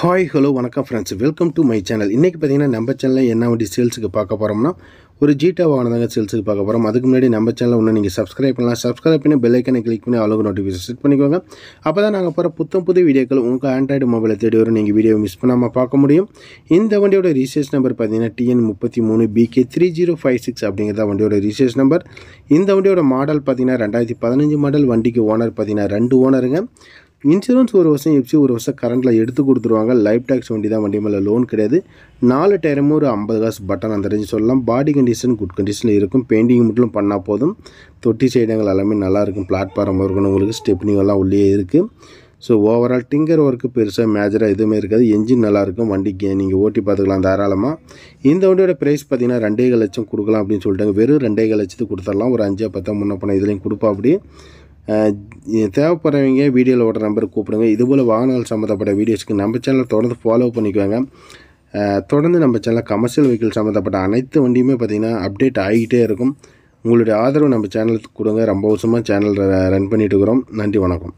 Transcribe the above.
Hi hello வணக்கம் friends welcome to my channel இன்றைக்கி பார்த்தீங்கன்னா நம்ம சேனலில் என்ன வண்டி சேல்ஸுக்கு பார்க்க போகிறோம்னா ஒரு ஜீட்டா வாகனம் தாங்க சேல்ஸுக்கு பார்க்க போகிறோம் அதுக்கு முன்னாடி நம்ம சேனலில் ஒன்று நீங்கள் சப்ஸ்கிரைப் பண்ணலாம். சப்ஸ்கிரைப் பண்ணி பெல்லைக்கனை கிளிக் பண்ணி அளவு நோட்டிஃபிகேஷன் செட் பண்ணிக்கோங்க. அப்போ தான் நாங்கள் போகிற புத்தம் புது வீடியோக்கள் உங்கள் ஆண்ட்ராய்டு மொபைலை தேடி வரும். நீங்கள் வீடியோ மிஸ் பண்ணாமல் பார்க்க முடியும். இந்த வண்டியோட ரீசேஸ் நம்பர் பார்த்தீங்கன்னா டிஎன் முப்பத்தி மூணு PK three zero five six அப்படிங்கிறத வண்டியோட ரீசேஸ் நம்பர் இந்த வண்டியோட மாடல் பார்த்தீங்கன்னா ரெண்டாயிரத்தி பதினஞ்சு மாடல் வண்டிக்கு ஓனர் பார்த்தீங்கன்னா ரெண்டு ஓனருங்க இன்சூரன்ஸ் ஒரு வருஷம் எஃப்சி ஒரு வருஷம் கரண்ட்டில் எடுத்து கொடுத்துருவாங்க. லைஃப் டேக்ஸ் வண்டி தான் வண்டி மேலே லோன் கிடையாது. நாலு டயரமும் ஒரு ஐம்பது காசு பட்டன் அந்த ரேஞ்சு சொல்லலாம். பாடி கண்டிஷன் குட் கண்டிஷனில் இருக்கும். பெயிண்டிங் மட்டும் பண்ணால் போதும். தொட்டி சைடங்கள் எல்லாமே நல்லாயிருக்கும் பிளாட்ஃபார்ம் இருக்கணும் உங்களுக்கு ஸ்டெப்னிங்கெல்லாம் உள்ளே இருக்குது ஸோ ஓவரால் டிங்கர் ஒர்க்கு பெருசாக மேஜராக எதுவுமே இருக்காது. என்ஜின் நல்லாயிருக்கும் வண்டிக்கு நீங்கள் ஓட்டி பார்த்துக்கலாம் தாராளமாக இந்த வண்டியோட ப்ரைஸ் பார்த்தீங்கன்னா ரெண்டே லட்சம் கொடுக்கலாம் அப்படின்னு சொல்லிட்டாங்க. வெறும் ரெண்டே லட்சத்துக்கு கொடுத்துடலாம். ஒரு அஞ்சா பத்தா முன்ன பண்ண இதுலேயும் கொடுப்பா அப்படி தேவைப்படுறவங்க வீடியோவில் ஓடுற நம்பருக்கு கூப்பிடுங்க. இதுபோல் வாகனங்கள் சம்மந்தப்பட்ட வீடியோஸ்க்கு நம்ம சேனலை தொடர்ந்து ஃபாலோ பண்ணிக்குவாங்க தொடர்ந்து நம்ம சேனலில் கமர்ஷியல் வெஹிக்கிள் சம்மந்தப்பட்ட அனைத்து வண்டியுமே பார்த்திங்கன்னா அப்டேட் ஆகிட்டே இருக்கும். உங்களுடைய ஆதரவு நம்ம சேனலுக்கு கொடுங்க. ரொம்ப வருஷமாக சேனல் ரன் பண்ணிட்டு இருக்கிறோம். நன்றி வணக்கம்.